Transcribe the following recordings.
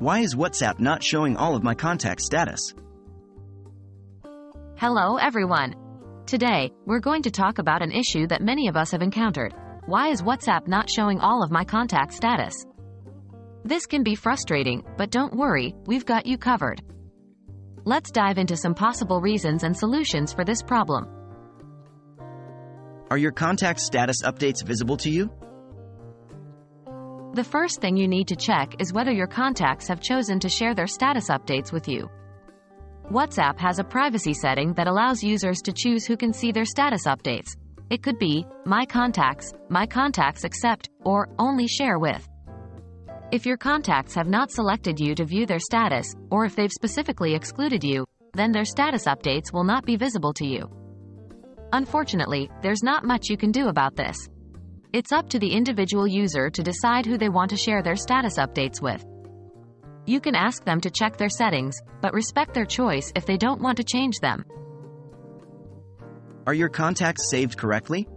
Why is WhatsApp not showing all of my contact status? Hello everyone. Today, we're going to talk about an issue that many of us have encountered. Why is WhatsApp not showing all of my contact status? This can be frustrating, but don't worry, we've got you covered. Let's dive into some possible reasons and solutions for this problem. Are your contact status updates visible to you? The first thing you need to check is whether your contacts have chosen to share their status updates with you. WhatsApp has a privacy setting that allows users to choose who can see their status updates. It could be, My Contacts, My Contacts Except, or Only Share With. If your contacts have not selected you to view their status, or if they've specifically excluded you, then their status updates will not be visible to you. Unfortunately, there's not much you can do about this. It's up to the individual user to decide who they want to share their status updates with. You can ask them to check their settings, but respect their choice if they don't want to change them. Are your contacts saved correctly?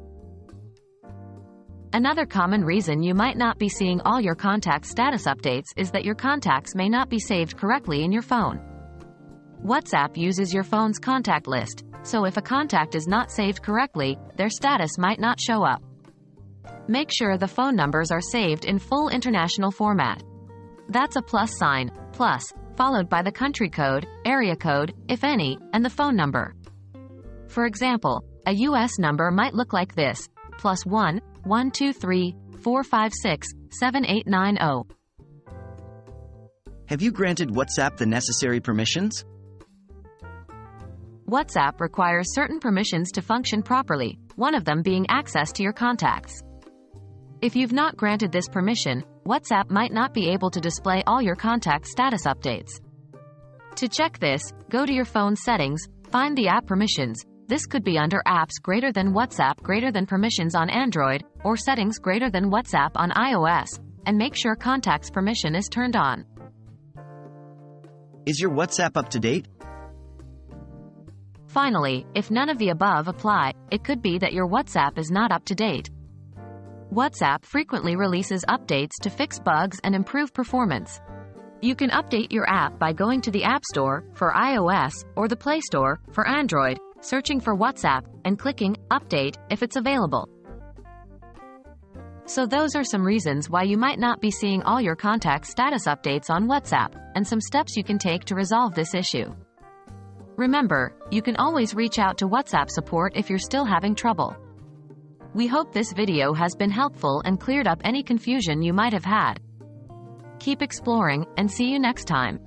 Another common reason you might not be seeing all your contact status updates is that your contacts may not be saved correctly in your phone. WhatsApp uses your phone's contact list, so if a contact is not saved correctly, their status might not show up. Make sure the phone numbers are saved in full international format. That's a plus sign, plus, followed by the country code, area code, if any, and the phone number. For example, a US number might look like this, plus 1, 123 456 7890. Have you granted WhatsApp the necessary permissions? WhatsApp requires certain permissions to function properly, one of them being access to your contacts. If you've not granted this permission, WhatsApp might not be able to display all your contact status updates. To check this, go to your phone settings, find the app permissions. This could be under apps greater than WhatsApp greater than permissions on Android, or settings greater than WhatsApp on iOS, and make sure contacts permission is turned on. Is your WhatsApp up to date? Finally, if none of the above apply, it could be that your WhatsApp is not up to date. WhatsApp frequently releases updates to fix bugs and improve performance. You can update your app by going to the App Store for iOS or the Play Store for Android, searching for WhatsApp, and clicking Update if it's available. So, those are some reasons why you might not be seeing all your contact status updates on WhatsApp, and some steps you can take to resolve this issue. Remember, you can always reach out to WhatsApp support if you're still having trouble. We hope this video has been helpful and cleared up any confusion you might have had. Keep exploring, and see you next time.